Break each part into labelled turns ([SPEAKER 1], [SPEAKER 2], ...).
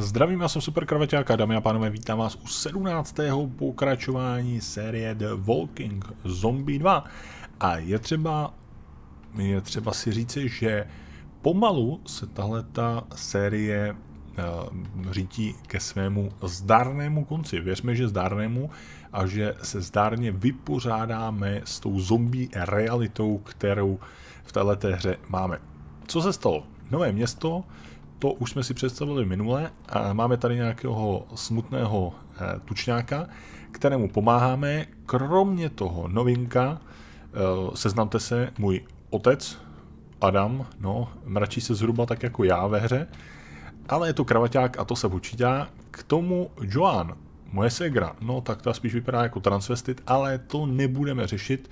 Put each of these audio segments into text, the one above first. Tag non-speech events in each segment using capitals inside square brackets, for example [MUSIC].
[SPEAKER 1] Zdravím, já jsem Super Kravaťák a dámy a pánové, vítám vás u 17. pokračování série The Walking Zombie 2. A je třeba, je třeba si říci, že pomalu se tahle ta série uh, řítí ke svému zdárnému konci. Věřme, že zdárnému a že se zdárně vypořádáme s tou zombie realitou, kterou v této hře máme. Co se stalo? Nové město, to už jsme si představili minule a máme tady nějakého smutného eh, tučňáka, kterému pomáháme. Kromě toho novinka, eh, seznamte se, můj otec, Adam, no, mračí se zhruba tak jako já ve hře, ale je to kravaťák a to se počítá. K tomu Joan, moje segra, no tak ta spíš vypadá jako transvestit, ale to nebudeme řešit.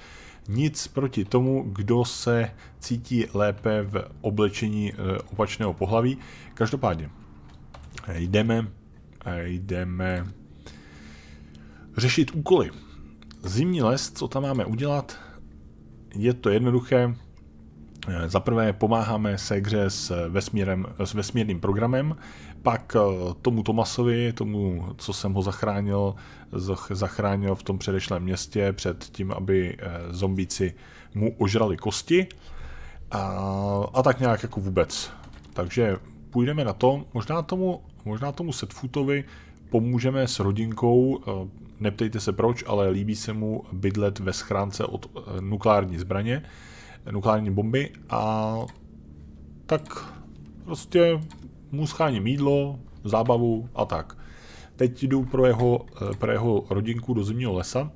[SPEAKER 1] Nic proti tomu, kdo se cítí lépe v oblečení eh, opačného pohlaví. Každopádně jdeme, jdeme řešit úkoly. Zimní les, co tam máme udělat, je to jednoduché. Eh, za prvé pomáháme se hře s, vesmírem, s vesmírným programem, pak eh, tomu Tomasovi, tomu, co jsem ho zachránil, zachránil v tom předešlém městě před tím, aby eh, zombíci mu ožrali kosti. A, a tak nějak jako vůbec. Takže půjdeme na to, možná tomu, možná tomu Setfootovi pomůžeme s rodinkou, neptejte se proč, ale líbí se mu bydlet ve schránce od nukleární zbraně, nukleární bomby. A tak prostě mu scháním jídlo, zábavu a tak. Teď jdu pro jeho, pro jeho rodinku do zimního lesa.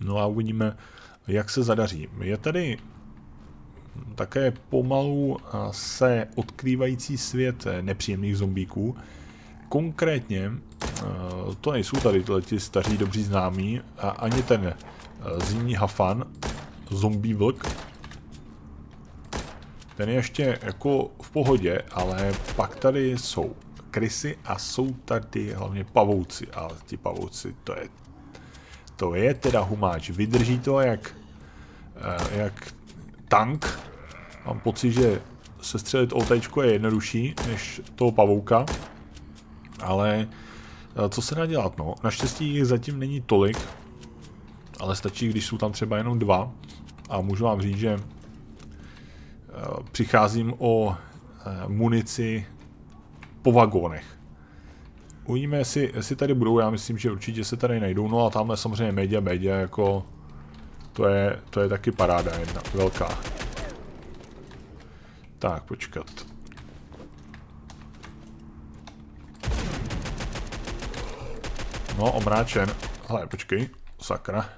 [SPEAKER 1] No a uvidíme, jak se zadaří. Je tady také pomalu se odkrývající svět nepříjemných zombíků. Konkrétně to nejsou tady ti staří dobří známí a ani ten zimní hafan, zombie vlk. Ten je ještě jako v pohodě, ale pak tady jsou krysy a jsou tady hlavně pavouci. Ale ti pavouci, to je, to je teda humáč. Vydrží to jak, eh, jak tank. Mám pocit, že se střelit OT je jednodušší než toho pavouka. Ale eh, co se dá dělat, no? Naštěstí jich zatím není tolik, ale stačí, když jsou tam třeba jenom dva. A můžu vám říct, že přicházím o eh, munici po vagónech. Uvidíme, jestli, jestli tady budou, já myslím, že určitě se tady najdou, no a tamhle samozřejmě media, media, jako to je, to je taky paráda jedna, velká. Tak, počkat. No, omráčen. Hele, počkej, sakra.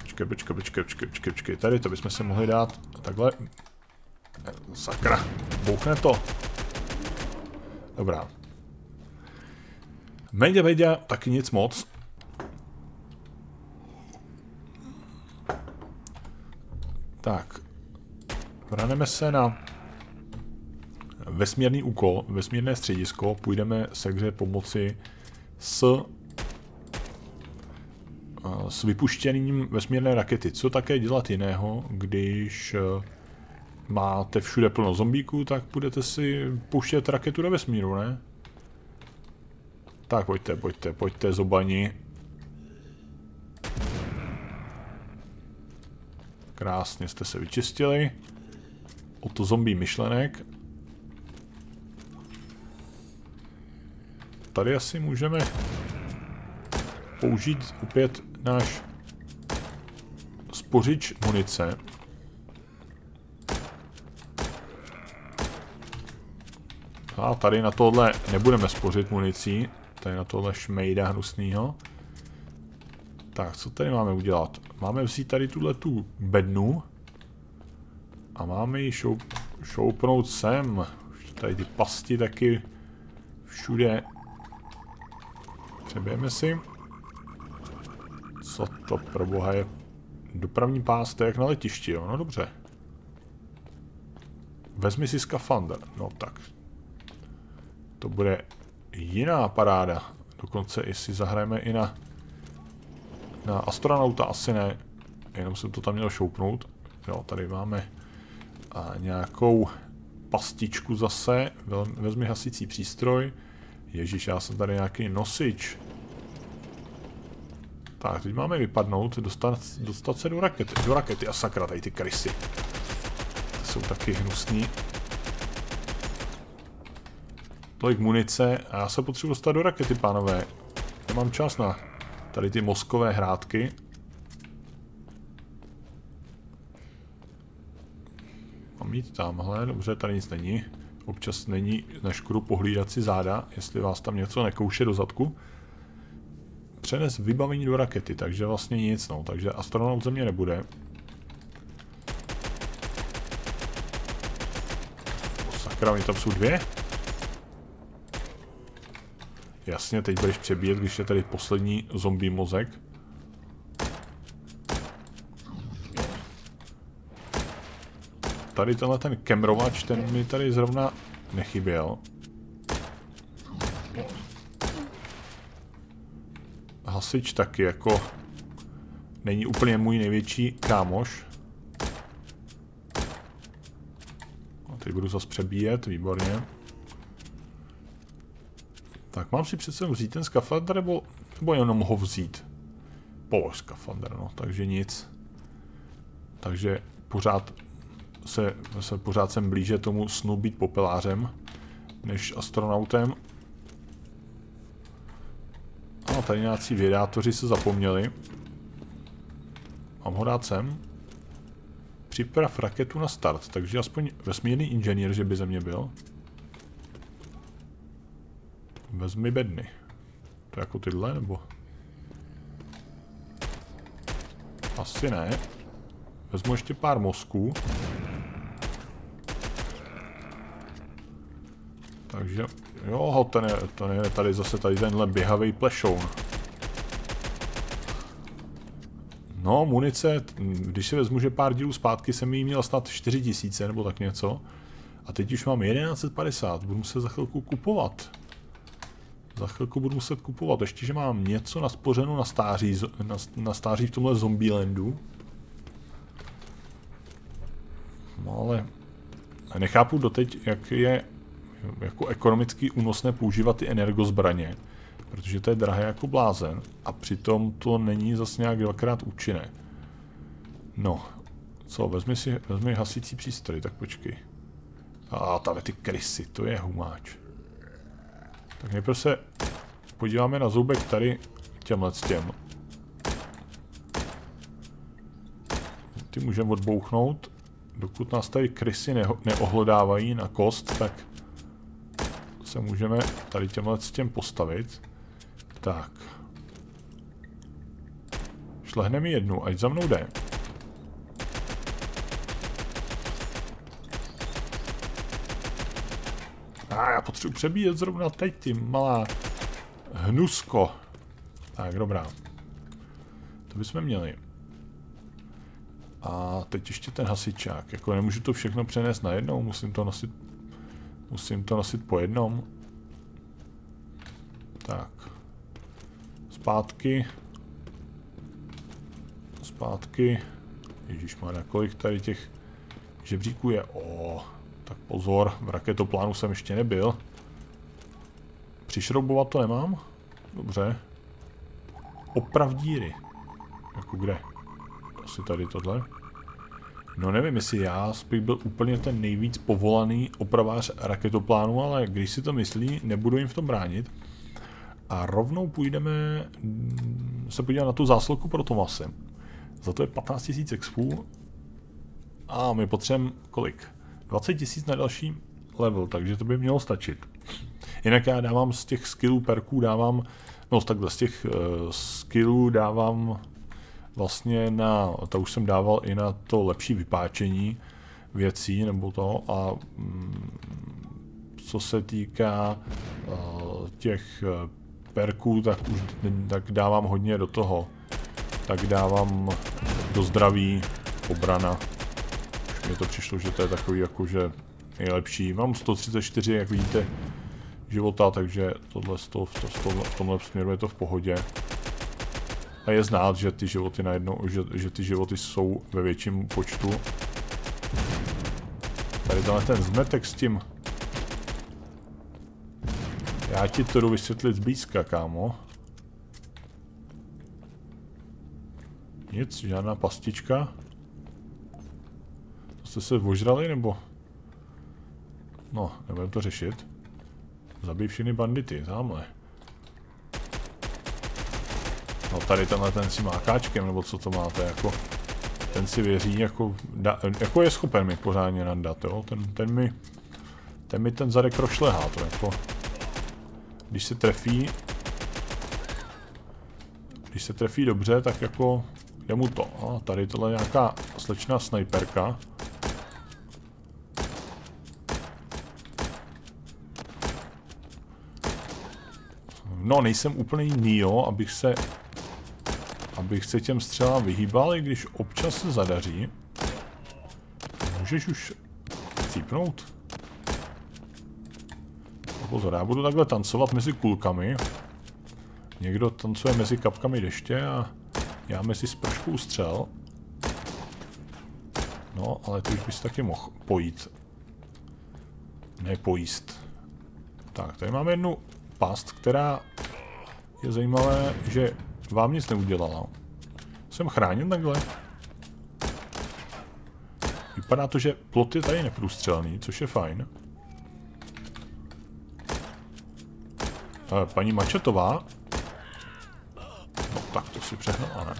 [SPEAKER 1] Počkej, počkej, počkej, počkej, počkej, počkej. Tady to bychom si mohli dát takhle. Sakra, bouchne to. Dobrá. Meďa, meďa, taky nic moc. Tak. Vraneme se na vesmírný úkol, vesmírné středisko. Půjdeme se hře pomoci s s vypuštěním vesmírné rakety. Co také dělat jiného, když eh, máte všude plno zombíků, tak budete si puštět raketu do vesmíru, ne? Tak pojďte, pojďte, pojďte, zobani. Krásně jste se vyčistili. O to zombie myšlenek. Tady asi můžeme použít opět náš spořič munice. A tady na tohle nebudeme spořit municí. Tady na tohle šmejda hnusnýho. Tak, co tady máme udělat? Máme vzít tady tuhle tu bednu. A máme ji šoup, šoupnout sem. Tady ty pasti taky všude. Přebijeme si. Co to pro boha je? Dopravní pás, to je jak na letišti, jo? No dobře. Vezmi si skafandr. No tak. To bude jiná paráda. Dokonce i si zahrajeme i na, na astronauta, asi ne. Jenom jsem to tam měl šoupnout. Jo, tady máme a nějakou pastičku zase, vezmi hasicí přístroj. Ježíš, já jsem tady nějaký nosič. Tak, teď máme vypadnout, dostat, dostat se do rakety, do rakety a sakra, tady ty krysy. Jsou taky hnusný. Tolik munice a já se potřebuji dostat do rakety, pánové. Nemám čas na tady ty mozkové hrádky. Mám jít tamhle, dobře, tady nic není. Občas není na škodu pohlídat si záda, jestli vás tam něco nekouše do zadku. Přenes vybavení do rakety, takže vlastně nic, no. Takže astronaut země nebude. Sakra, mi tam jsou dvě. Jasně, teď budeš přebíjet, když je tady poslední zombie mozek. Tady tenhle ten kemrovač, ten mi tady zrovna nechyběl. Hasič taky jako není úplně můj největší kámoš. A teď budu zase přebíjet, výborně. Tak mám si přece vzít ten skafandr, nebo, nebo jenom ho vzít? Polož skafandr, no, takže nic. Takže pořád se, se pořád jsem blíže tomu snu být popelářem, než astronautem. Tady nějací vědátoři se zapomněli. Mám ho dát sem. Připrav raketu na start, takže aspoň vesmírný inženýr, že by ze mě byl. Vezmi bedny. To jako tyhle, nebo? Asi ne. Vezmu ještě pár mozků. Takže, jo, ten je, ten je tady zase tady tenhle běhavý plešoun. No, munice, když si vezmu, že pár dílů zpátky jsem jí měl snad 4000 nebo tak něco. A teď už mám 1150, budu muset za chvilku kupovat. Za chvilku budu muset kupovat, ještě že mám něco naspořeno na stáří, na, na stáří v tomhle Zombielandu. No ale nechápu doteď, jak je jako ekonomicky únosné používat ty energozbraně, protože to je drahé jako blázen a přitom to není zase nějak dvakrát účinné. No, co, vezmi si, vezmi hasící přístroj, tak počkej. A tam ty krysy, to je humáč. Tak nejprve se podíváme na zubek tady těmhle s těm. Ty můžeme odbouchnout. Dokud nás tady krysy neohlodávají na kost, tak se můžeme tady těmhle s těm postavit. Tak. Šlehne mi jednu, ať za mnou jde. A já potřebuji přebíjet zrovna teď, ty malá hnusko. Tak, dobrá. To bychom měli. A teď ještě ten hasičák. Jako nemůžu to všechno přenést najednou, musím to nosit Musím to nosit po jednom. Tak. Zpátky. Zpátky. Ježíš má kolik tady těch žebříků je? O, tak pozor, v raketoplánu jsem ještě nebyl. Přišroubovat to nemám? Dobře. Oprav díry. Jako kde? Asi tady tohle. No nevím, jestli já bych byl úplně ten nejvíc povolaný opravář raketoplánu, ale když si to myslí, nebudu jim v tom bránit. A rovnou půjdeme mm, se podívat na tu zásluku pro Tomase. Za to je 15 000 expů. A my potřebujeme kolik? 20 000 na další level, takže to by mělo stačit. Jinak já dávám z těch skillů perků, dávám, no takhle z těch uh, skillů dávám vlastně na, to už jsem dával i na to lepší vypáčení věcí nebo to a mm, co se týká uh, těch eh, perků, tak už tak dávám hodně do toho. Tak dávám do zdraví, obrana. Už mi to přišlo, že to je takový jakože nejlepší. Mám 134, jak vidíte, života, takže tohle to, to, to, v tomhle směru je to v pohodě. A je znát, že ty životy najednou, že, že ty životy jsou ve větším počtu. tady tenhle ten zmetek s tím. Já ti to jdu vysvětlit zblízka, kámo. Nic, žádná pastička. To jste se vožrali, nebo? No, nebudeme to řešit. Zabij všechny bandity, tamhle. No tady tenhle ten si má káčkem, nebo co to máte, jako... Ten si věří, jako, da, jako je schopen mi pořádně nadat, jo? Ten, ten mi... Ten mi ten zadek prošlehá, to jako... Když se trefí... Když se trefí dobře, tak jako... Je mu to. A tady tohle je nějaká slečná snajperka. No, nejsem úplný Neo, abych se abych se těm střelám vyhýbal, i když občas se zadaří. Můžeš už cípnout? Pozor, já budu takhle tancovat mezi kulkami. Někdo tancuje mezi kapkami deště a já mezi sprškou střel. No, ale ty už bys taky mohl pojít. Ne pojíst. Tak, tady máme jednu past, která je zajímavé, že vám nic neudělala. Jsem chráněn takhle. Vypadá to, že plot je tady neprůstřelný, což je fajn. Paní Mačetová. No tak to si přehnala, ne?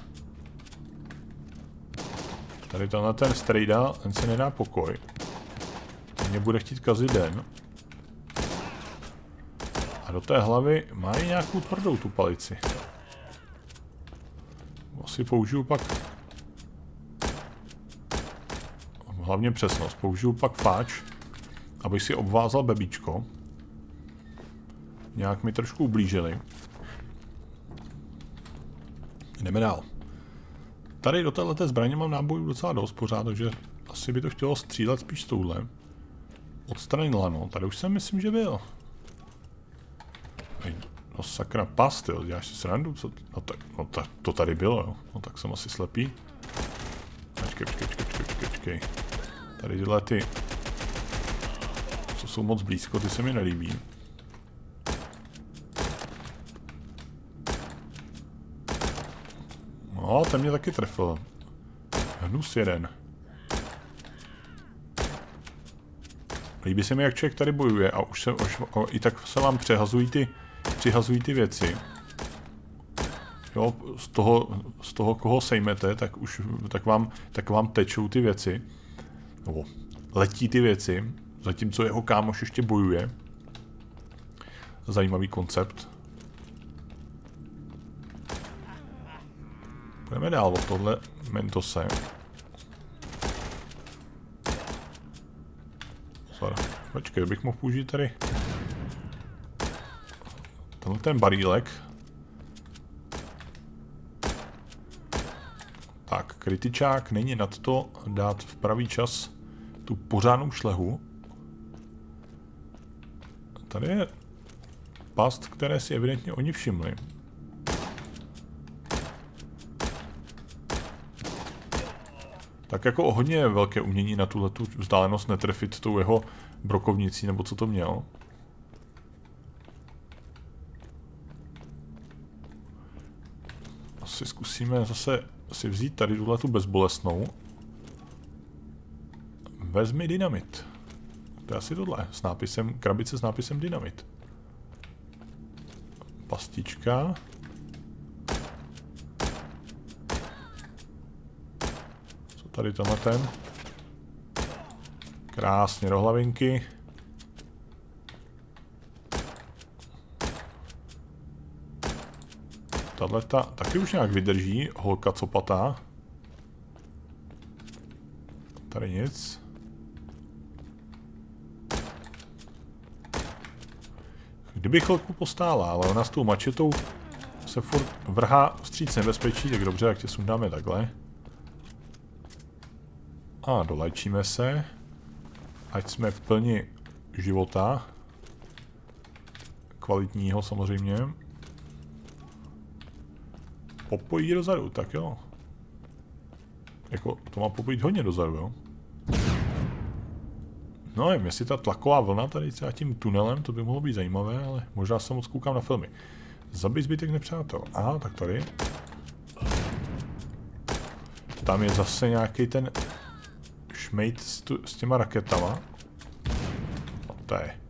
[SPEAKER 1] Tady tenhle ten strejda, ten si nedá pokoj. Ten mě bude chtít kazit den. A do té hlavy má i nějakou tvrdou tu palici. Asi použiju pak... Hlavně přesnost. Použiju pak fáč, abych si obvázal bebíčko. Nějak mi trošku ublížili. Jdeme dál. Tady do této zbraně mám nábojů docela dost pořád, takže asi by to chtělo střílet spíš touhle. Odstranit lano. Tady už jsem myslím, že byl. No sakra, past, jo, děláš si srandu, co? No tak, no tak, to tady bylo, jo. No tak jsem asi slepý. Počkej, počkej, počkej, počkej, počkej, počkej. Tady tyhle ty, co jsou moc blízko, ty se mi nelíbí. No, ten mě taky trefil. Hnus jeden. Líbí se mi, jak člověk tady bojuje a už se, už, o, i tak se vám přehazují ty, přihazují ty věci. Jo, z toho, z toho, koho sejmete, tak už, tak vám, tak vám tečou ty věci. Nebo letí ty věci, zatímco jeho kámoš ještě bojuje. Zajímavý koncept. Půjdeme dál od tohle Mentose. Sorry. Počkej, bych mohl použít tady tenhle ten barílek. Tak, kritičák není nad to dát v pravý čas tu pořádnou šlehu. Tady je past, které si evidentně oni všimli. Tak jako hodně velké umění na tuhle tu vzdálenost netrefit tou jeho brokovnicí, nebo co to měl. Asi zkusíme zase si vzít tady tuhle tu bezbolesnou. Vezmi dynamit. To je asi tohle, s nápisem, krabice s nápisem dynamit. Pastička. Tady tenhle ten. Krásně do hlavinky. Ta taky už nějak vydrží, holka copatá. Tady nic. Kdyby chvilku postála, ale ona s tou mačetou se furt vrhá vstříc nebezpečí, tak dobře, jak tě sundáme takhle. A dolečíme se. Ať jsme v plni života. Kvalitního samozřejmě. Popojí dozadu, tak jo. Jako, to má popojit hodně dozadu, jo. No nevím, jestli ta tlaková vlna tady třeba tím tunelem, to by mohlo být zajímavé, ale možná se moc koukám na filmy. Zabij zbytek nepřátel. Aha, tak tady. Tam je zase nějaký ten šmejt s, tu, s těma raketama. No to je.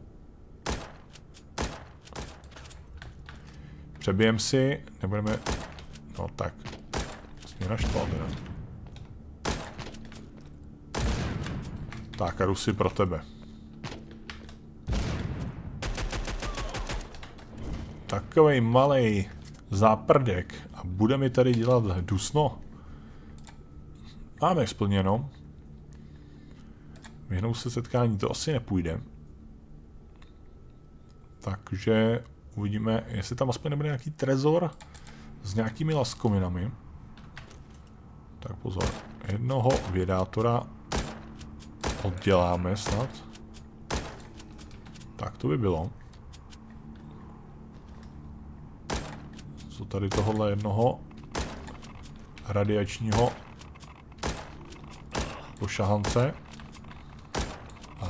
[SPEAKER 1] Přebijem si, nebudeme... No tak. Mě naštval. Tak a si pro tebe. Takovej malý záprdek a bude mi tady dělat dusno. Máme splněno. Vyhnou se setkání, to asi nepůjde. Takže uvidíme, jestli tam aspoň nebude nějaký trezor s nějakými laskominami. Tak pozor, jednoho vědátora odděláme snad. Tak to by bylo. Co tady tohohle jednoho radiačního pošahance.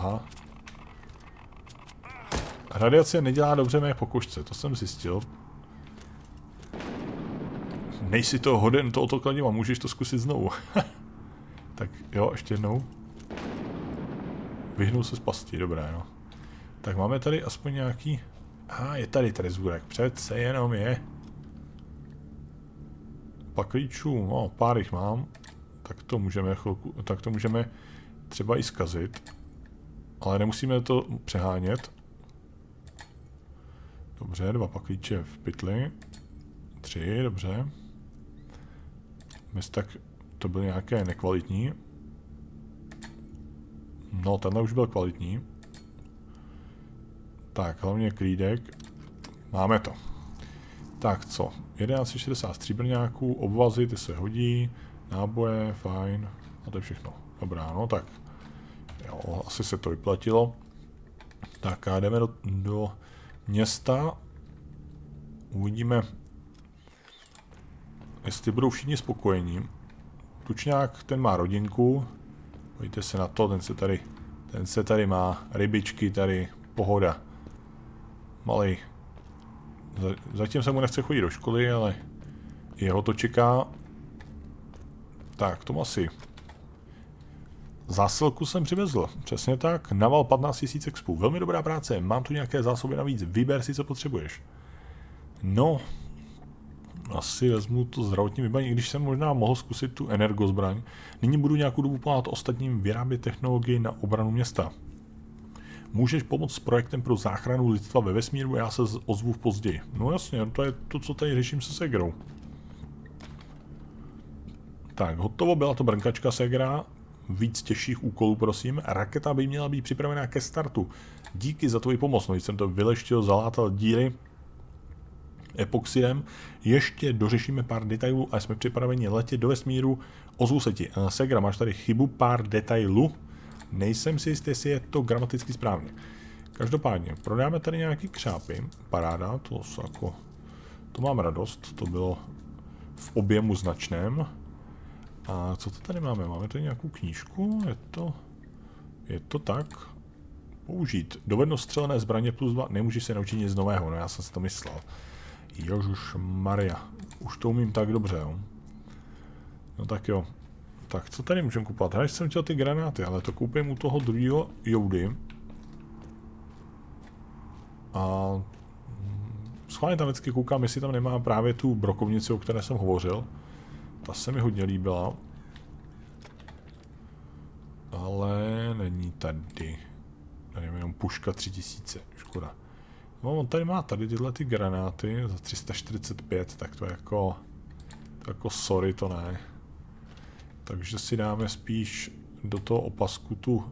[SPEAKER 1] Aha. Radiace nedělá dobře mé pokožce, to jsem zjistil. Nejsi to hoden tohoto kladiva, můžeš to zkusit znovu. [LAUGHS] tak jo, ještě jednou. Vyhnul se z pasti, dobré no. Tak máme tady aspoň nějaký... Aha, je tady trezůrek, přece jenom je. Paklíčů, no, pár jich mám. Tak to můžeme chvilku, tak to můžeme třeba i zkazit. Ale nemusíme to přehánět. Dobře, dva paklíče v pytli. Tři, dobře. Mes tak to byly nějaké nekvalitní. No, tenhle už byl kvalitní. Tak, hlavně klídek. Máme to. Tak co? 1160 stříbrňáků, obvazy, ty se hodí. Náboje, fajn. A to je všechno. Dobrá, no tak. Jo, asi se to vyplatilo. Tak a jdeme do, do města. Uvidíme, jestli budou všichni spokojení. Tučňák, ten má rodinku. Pojďte se na to, ten se tady, ten se tady má. Rybičky tady, pohoda. Malý. Zatím se mu nechce chodit do školy, ale jeho to čeká. Tak, tomu asi. Zásilku jsem přivezl, přesně tak, naval 15 000 expů, velmi dobrá práce, mám tu nějaké zásoby navíc, vyber si, co potřebuješ. No, asi vezmu to zdravotní vybavení, i když jsem možná mohl zkusit tu energozbraň. Nyní budu nějakou dobu pomáhat ostatním vyrábět technologii na obranu města. Můžeš pomoct s projektem pro záchranu lidstva ve vesmíru, já se ozvu později. No jasně, to je to, co tady řeším se Segrou. Tak, hotovo, byla to brnkačka Segra. Víc těžších úkolů, prosím. Raketa by měla být připravená ke startu. Díky za tvoji pomoc, no jsem to vyleštil, zalátal díry, epoxidem. Ještě dořešíme pár detailů a jsme připraveni letět do vesmíru. Ozvu se ti. Eh, Segra, máš tady chybu pár detailů. Nejsem si jistý, jestli je to gramaticky správně. Každopádně, prodáme tady nějaký křápy. Paráda, to jako... To mám radost, to bylo v objemu značném. A co to tady máme? Máme tady nějakou knížku? Je to... Je to tak? Použít. Dovednost střelené zbraně plus 2. Nemůžeš se naučit nic nového, no já jsem si to myslel. Jožuš Maria. Už to umím tak dobře, jo. No tak jo. Tak co tady můžeme kupovat? Já jsem chtěl ty granáty, ale to koupím u toho druhého Joudy. A mm, schválně tam vždycky koukám, jestli tam nemá právě tu brokovnici, o které jsem hovořil. Ta se mi hodně líbila. Ale není tady. Tady je jenom puška 3000, škoda. No, on tady má tady tyhle ty granáty za 345, tak to je jako... To jako sorry, to ne. Takže si dáme spíš do toho opasku tu,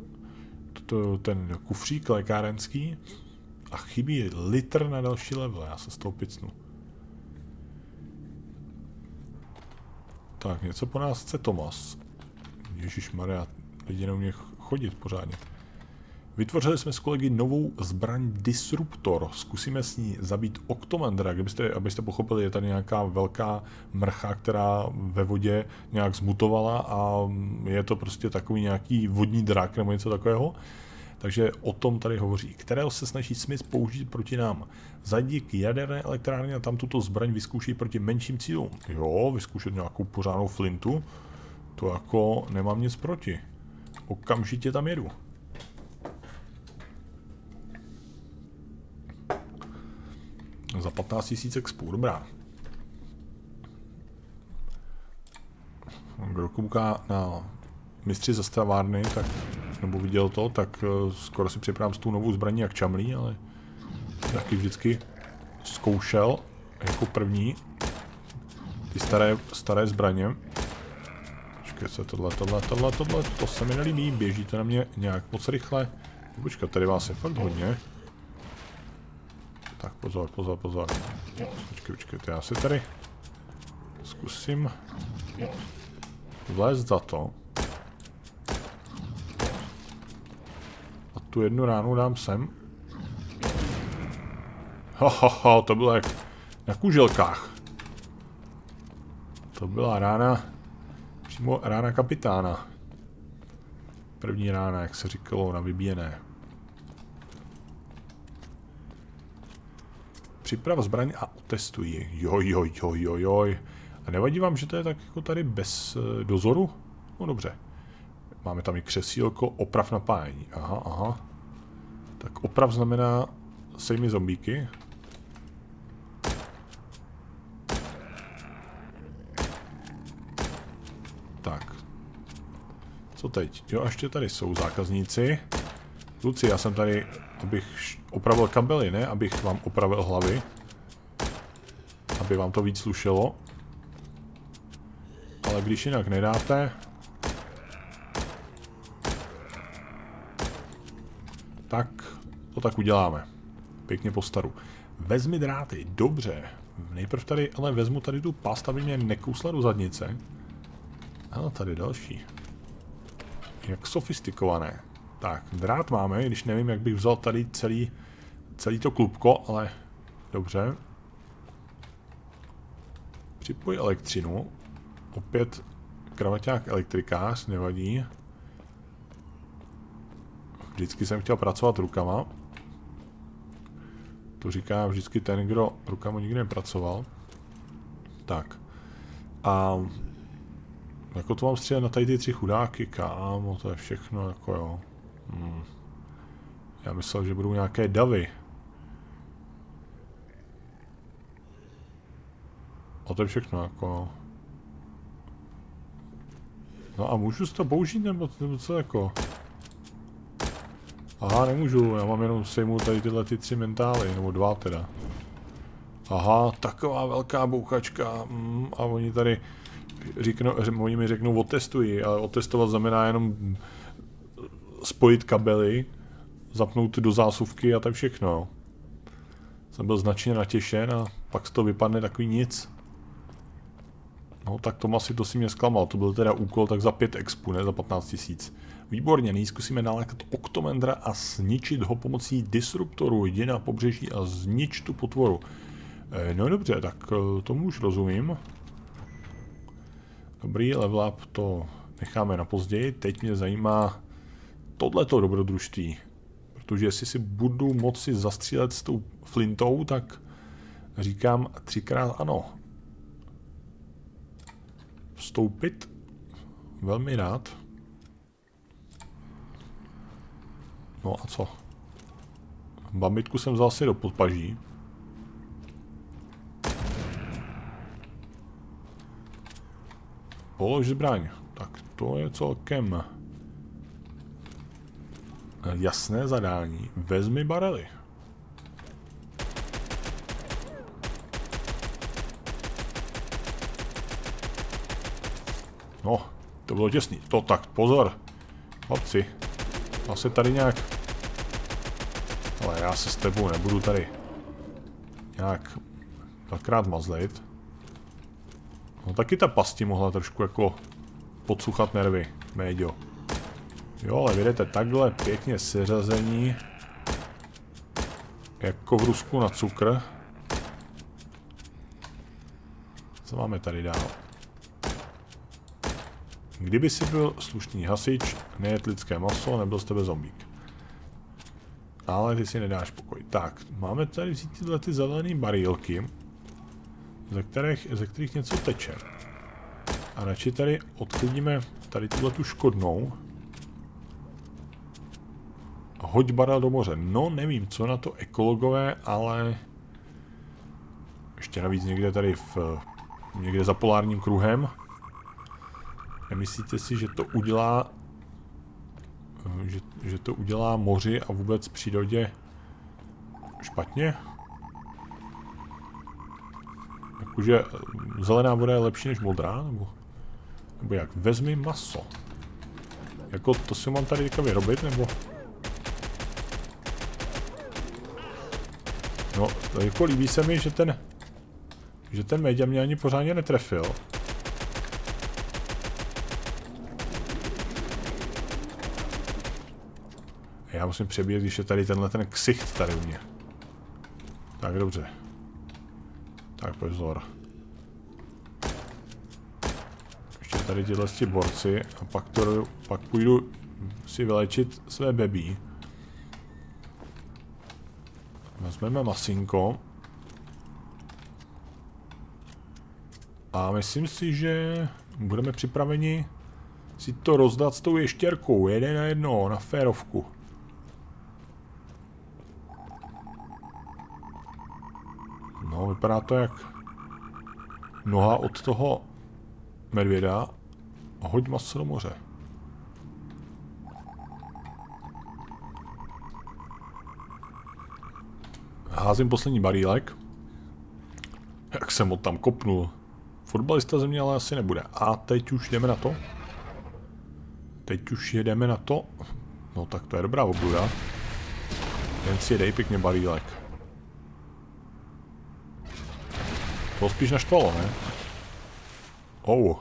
[SPEAKER 1] to, ten kufřík lékárenský a chybí litr na další level, já se z toho picnu. Tak, něco po nás chce Tomas. Ježíš Maria, lidi neumí chodit pořádně. Vytvořili jsme s kolegy novou zbraň Disruptor. Zkusíme s ní zabít Octomandra. Kdybyste, abyste pochopili, je tady nějaká velká mrcha, která ve vodě nějak zmutovala a je to prostě takový nějaký vodní drak nebo něco takového. Takže o tom tady hovoří. Kterého se snaží Smith použít proti nám. Zajdi k jaderné elektrárně a tam tuto zbraň vyzkouší proti menším cílům. Jo, vyzkoušet nějakou pořádnou flintu. To jako nemám nic proti. Okamžitě tam jedu. Za 15 000 expů, dobrá. Kdo kouká na mistři zastavárny, tak, nebo viděl to, tak uh, skoro si připravám s tou novou zbraní jak čamlí, ale taky vždycky zkoušel jako první ty staré, staré zbraně. Počkej se, tohle, tohle, tohle, tohle, to se mi nelíbí, běžíte na mě nějak moc rychle. Počkat, tady vás je fakt hodně. Tak pozor, pozor, pozor. Počkej, počkej, já si tady zkusím vlézt za to. Tu jednu ránu dám sem. Ho, ho, ho, to bylo jak na kuželkách. To byla rána, přímo rána kapitána. První rána, jak se říkalo, na vybíjené. Připrav zbraň a otestuji. Joj, joj, joj, joj, joj. A nevadí vám, že to je tak jako tady bez uh, dozoru? No dobře. Máme tam i křesílko, oprav napájení. Aha, aha. Tak oprav znamená sejmi zombíky. Tak. Co teď? Jo, ještě tady jsou zákazníci. Luci, já jsem tady, abych opravil kabely, ne? Abych vám opravil hlavy. Aby vám to víc slušelo ale když jinak nedáte, tak to tak uděláme. Pěkně postaru. Vezmi dráty, dobře. Nejprv tady, ale vezmu tady tu past, aby mě nekousla do zadnice. A tady další. Jak sofistikované. Tak, drát máme, když nevím, jak bych vzal tady celý, celý to klubko, ale dobře. Připoj elektřinu. Opět kravaťák elektrikář, nevadí. Vždycky jsem chtěl pracovat rukama. To říká vždycky ten, kdo rukama nikdy nepracoval. Tak. A jako to mám střílet na tady ty tři chudáky, kámo, to je všechno, jako jo. Hmm. Já myslel, že budou nějaké davy. A to je všechno, jako No a můžu to použít, nebo, nebo co jako? Aha, nemůžu, já mám jenom sejmout tady tyhle ty tři mentály, nebo dva teda. Aha, taková velká bouchačka, mm, a oni tady říknou, oni mi řeknou otestuji, ale otestovat znamená jenom spojit kabely, zapnout do zásuvky a tak všechno. Jsem byl značně natěšen a pak z toho vypadne takový nic. No tak to asi to si mě zklamal, to byl teda úkol tak za 5 expu, ne za 15 tisíc. Výborně, nyní zkusíme nalákat Octomendra a zničit ho pomocí disruptoru. Jdi na pobřeží a znič tu potvoru. E, no dobře, tak e, tomu už rozumím. Dobrý, level up to necháme na později. Teď mě zajímá tohleto dobrodružství. Protože jestli si budu moci zastřílet s tou flintou, tak říkám třikrát ano vstoupit. Velmi rád. No a co? Bambitku jsem vzal si do podpaží. Polož zbraň. Tak to je celkem jasné zadání. Vezmi barely. No, to bylo těsný. To tak, pozor. Chlapci. Asi tady nějak... Ale já se s tebou nebudu tady nějak dvakrát mazlit. No taky ta pasti mohla trošku jako podsuchat nervy, médio. Jo, ale vidíte, takhle pěkně seřazení. Jako v Rusku na cukr. Co máme tady dál? Kdyby si byl slušný hasič, nejet lidské maso, nebyl z tebe zombík. Ale ty si nedáš pokoj. Tak, máme tady vzít tyhle ty zelené barilky, ze kterých, ze kterých něco teče. A radši tady odklidíme tady tuhle tu škodnou. Hoď barel do moře. No, nevím, co na to ekologové, ale... Ještě navíc někde tady v... Někde za polárním kruhem. Nemyslíte si, že to udělá že, že to udělá moři a vůbec přírodě špatně? Jakože eh, zelená voda je lepší než modrá, nebo, nebo jak? Vezmi maso. Jako to si mám tady teďka vyrobit, nebo? No, jako líbí se mi, že ten, že ten média mě ani pořádně netrefil. Já musím přebíjet, když je tady tenhle ten ksicht tady u mě. Tak dobře. Tak pozor. Ještě tady tyhle ti borci a pak, to, pak půjdu si vylečit své bebí. Vezmeme masinko. A myslím si, že budeme připraveni si to rozdat s tou ještěrkou, jeden na jedno, na férovku. No, vypadá to jak noha od toho medvěda hoď maso do moře. Házím poslední barílek. Jak jsem ho tam kopnul. Fotbalista země ale asi nebude. A teď už jdeme na to. Teď už jedeme na to. No tak to je dobrá obluda. Jen si dej pěkně barílek. To spíš naštvalo, ne? Oh.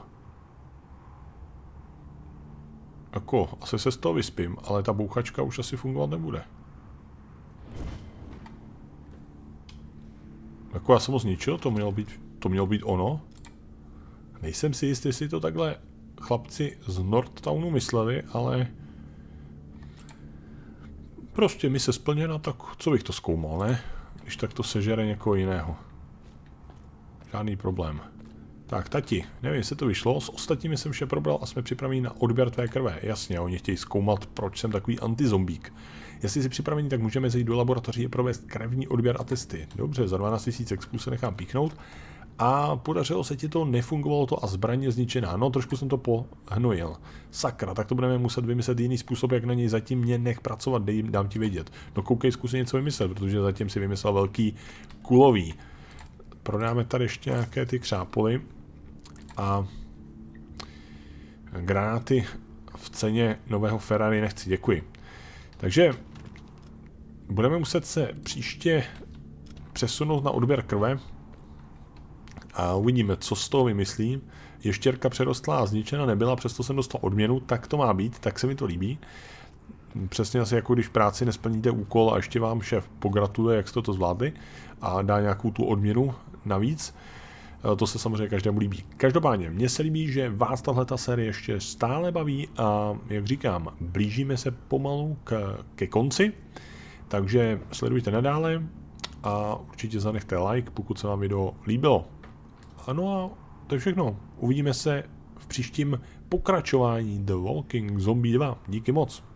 [SPEAKER 1] Jako, asi se z toho vyspím, ale ta bouchačka už asi fungovat nebude. Jako já jsem ho zničil, to mělo být, to mělo být ono. Nejsem si jistý, jestli to takhle chlapci z Nordtownu mysleli, ale... Prostě mi se splněna, tak co bych to zkoumal, ne? Když tak to sežere někoho jiného. Žádný problém. Tak, tati, nevím, jestli to vyšlo, s ostatními jsem vše probral a jsme připraveni na odběr tvé krve. Jasně, oni chtějí zkoumat, proč jsem takový antizombík. Jestli jsi připraveni, tak můžeme zajít do laboratoří a provést krevní odběr a testy. Dobře, za 12 000 expů se nechám píchnout. A podařilo se ti to, nefungovalo to a zbraně zničená. No, trošku jsem to pohnojil. Sakra, tak to budeme muset vymyslet jiný způsob, jak na něj zatím mě nech pracovat, dej, dám ti vědět. No koukej, zkusím něco vymyslet, protože zatím si vymyslel velký kulový. Prodáme tady ještě nějaké ty křápoly a granáty v ceně nového Ferrari nechci, děkuji. Takže budeme muset se příště přesunout na odběr krve a uvidíme, co z toho vymyslím. Ještěrka přerostlá a zničena nebyla, přesto jsem dostal odměnu, tak to má být, tak se mi to líbí. Přesně asi jako když v práci nesplníte úkol a ještě vám šéf pogratuluje, jak jste to zvládli a dá nějakou tu odměnu navíc. Eh, to se samozřejmě každému líbí. Každopádně, mně se líbí, že vás tahle série ještě stále baví a jak říkám, blížíme se pomalu k, ke konci, takže sledujte nadále a určitě zanechte like, pokud se vám video líbilo. Ano a to je všechno. Uvidíme se v příštím pokračování The Walking Zombie 2. Díky moc.